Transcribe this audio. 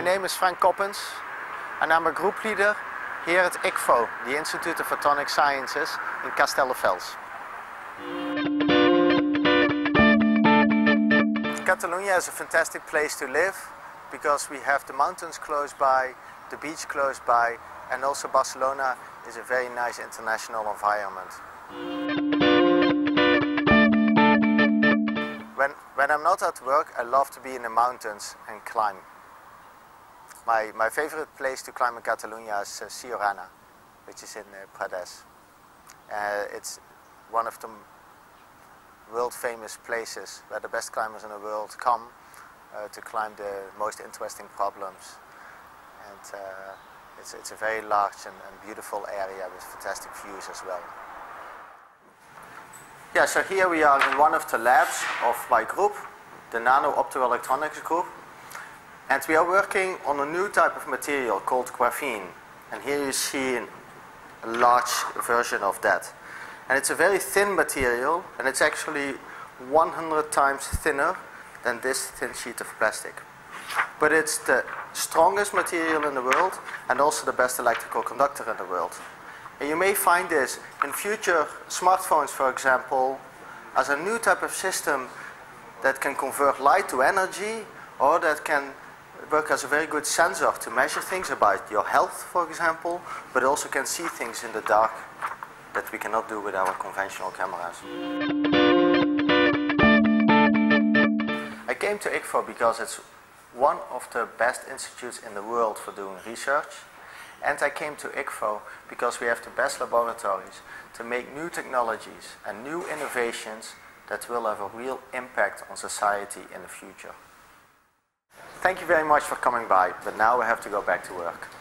name is Frank Koppens and I'm a group leader here at ICFO, the Institute of Photonic Sciences in Castelldefels. Catalonia is a fantastic place to live because we have the mountains close by, the beach close by and also Barcelona is a very nice international environment. When, when I'm not at work, I love to be in the mountains and climb. My, my favorite place to climb in Catalonia is uh, which is in uh, Prades. Uh, it's one of the world famous places where the best climbers in the world come uh, to climb the most interesting problems. And uh, it's, it's a very large and, and beautiful area with fantastic views as well. Yeah, so here we are in one of the labs of my group, the Nano Optoelectronics group. And we are working on a new type of material called graphene. And here you see a large version of that. And it's a very thin material, and it's actually 100 times thinner than this thin sheet of plastic. But it's the strongest material in the world and also the best electrical conductor in the world. And you may find this in future smartphones, for example, as a new type of system that can convert light to energy or that can work as a very good sensor to measure things about your health, for example, but also can see things in the dark that we cannot do with our conventional cameras. I came to ICFO because it's one of the best institutes in the world for doing research. And I came to ICFO because we have the best laboratories to make new technologies and new innovations that will have a real impact on society in the future. Thank you very much for coming by, but now we have to go back to work.